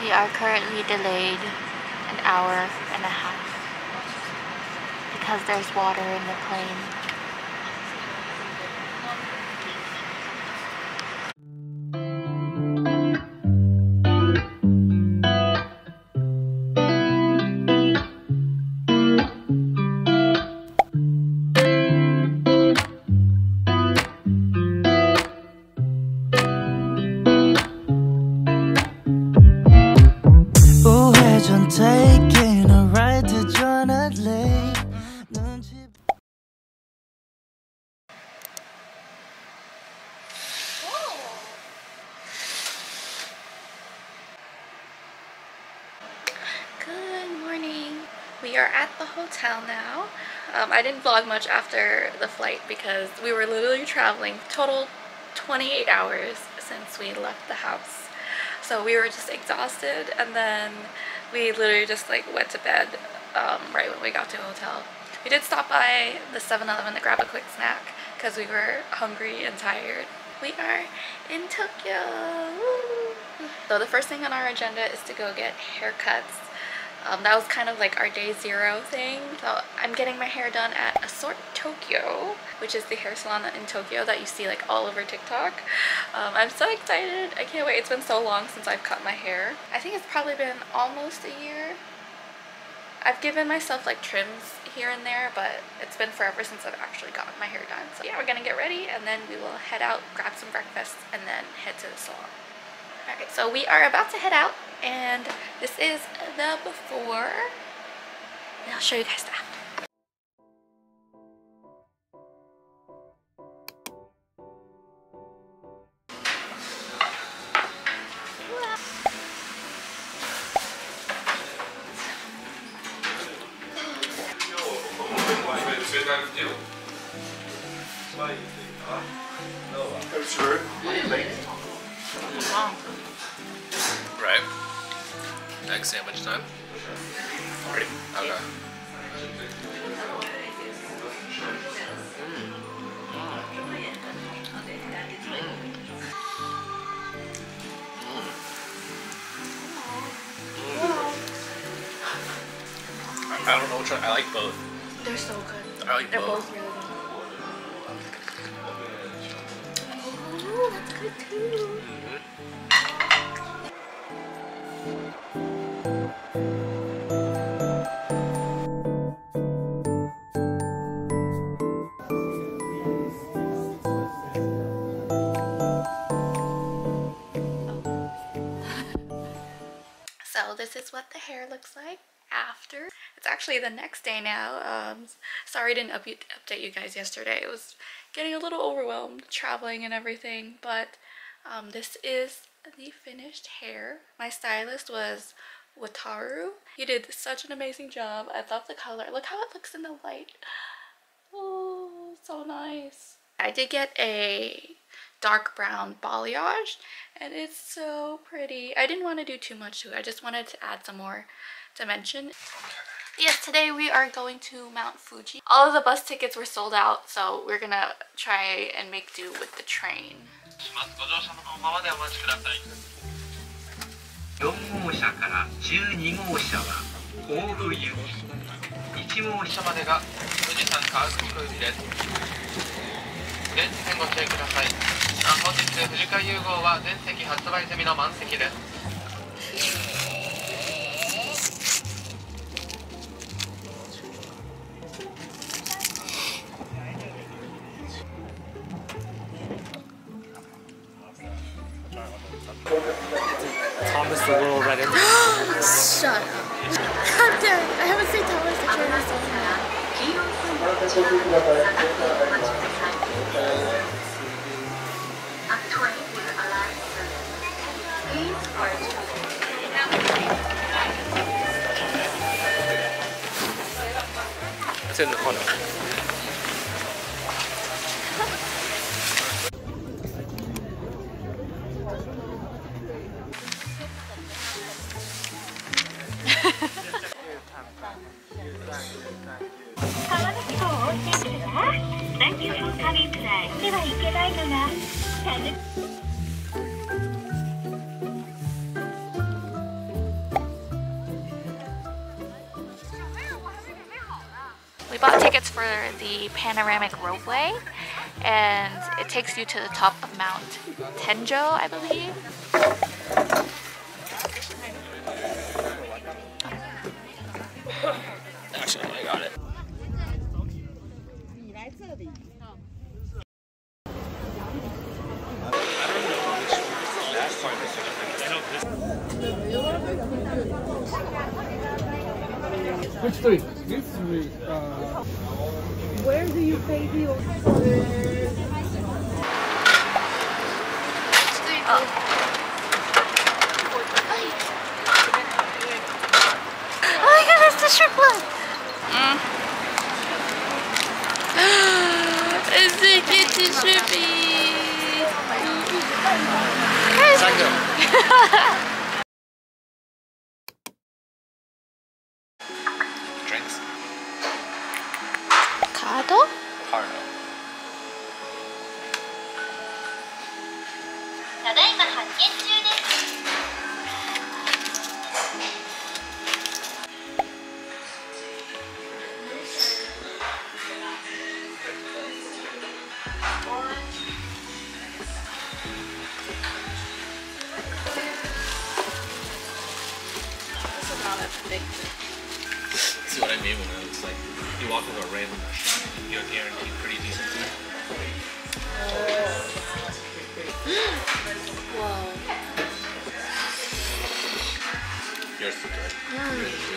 We are currently delayed an hour and a half because there's water in the plane. We are at the hotel now. Um, I didn't vlog much after the flight because we were literally traveling total 28 hours since we left the house. So we were just exhausted and then we literally just like went to bed um, right when we got to the hotel. We did stop by the 7-Eleven to grab a quick snack because we were hungry and tired. We are in Tokyo! Woo! So the first thing on our agenda is to go get haircuts um, that was kind of like our day zero thing. So I'm getting my hair done at Assort Tokyo, which is the hair salon in Tokyo that you see like all over TikTok. Um, I'm so excited. I can't wait. It's been so long since I've cut my hair. I think it's probably been almost a year. I've given myself like trims here and there, but it's been forever since I've actually gotten my hair done. So yeah, we're gonna get ready and then we will head out, grab some breakfast, and then head to the salon. Alright, so we are about to head out and this is the before and I'll show you guys the after. What do you think? Right egg sandwich time? Ready? Okay. I don't know which one. I like both. They're so good. I like They're both. both really good. Oh, that's good too. What the hair looks like after. It's actually the next day now. Um, sorry I didn't up update you guys yesterday. It was getting a little overwhelmed traveling and everything, but um, this is the finished hair. My stylist was Wataru. He did such an amazing job. I love the color. Look how it looks in the light. Oh, so nice. I did get a dark brown balayage and it's so pretty. I didn't want to do too much to it. I just wanted to add some more dimension. Yes, today we are going to Mount Fuji. All of the bus tickets were sold out, so we're gonna try and make do with the train. 4号車から12号車は甲府行き1号車までが富士山川口湖行きです現時点ご注意ください 本日富士海融合は全席発売済みの満席です Thomas the Little Red Shut up. I'm dead. I haven't It's in the corner. We bought tickets for the panoramic ropeway, and it takes you to the top of Mount Tenjo, I believe. Three? These three. Uh, Where do you pay the Oh my god, it's the strip club! Mm. it's the get to strippy! Drinks. ただいま発見中です。 This is not a big See what I mean when I was like, you walk into a random restaurant, you're guaranteed pretty decent food. Whoa. Yours is good. Yours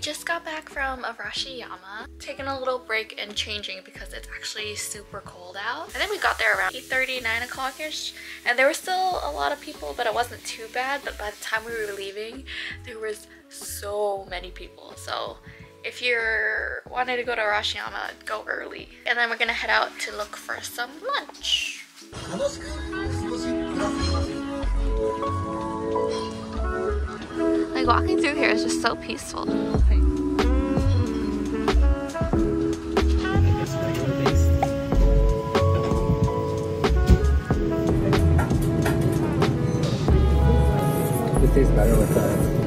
just got back from Arashiyama, taking a little break and changing because it's actually super cold out. I think we got there around 8.30, 9 o'clock-ish, and there were still a lot of people, but it wasn't too bad. But by the time we were leaving, there was so many people. So if you're wanting to go to Arashiyama, go early. And then we're gonna head out to look for some lunch. Like walking through here is just so peaceful. tastes better with that.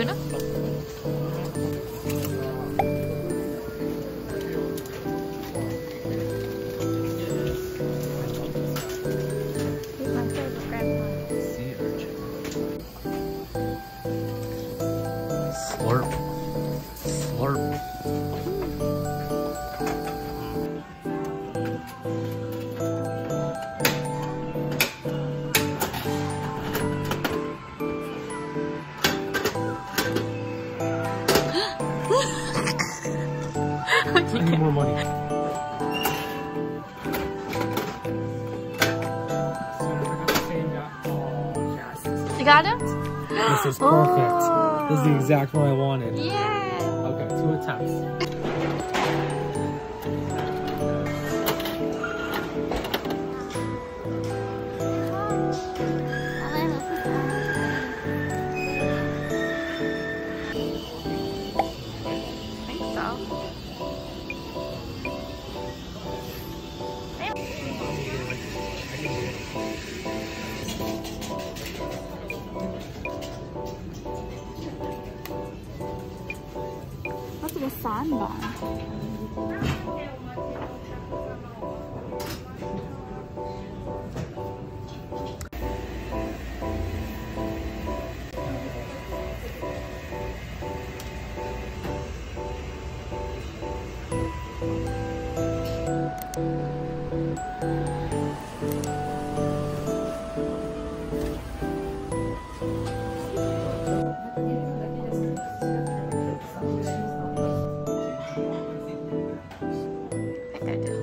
Tuna? Slurp. Slurp. I need more money. You got it? This is perfect. This is the oh. exact one I wanted. Yeah. Okay, two attempts. 吧。better.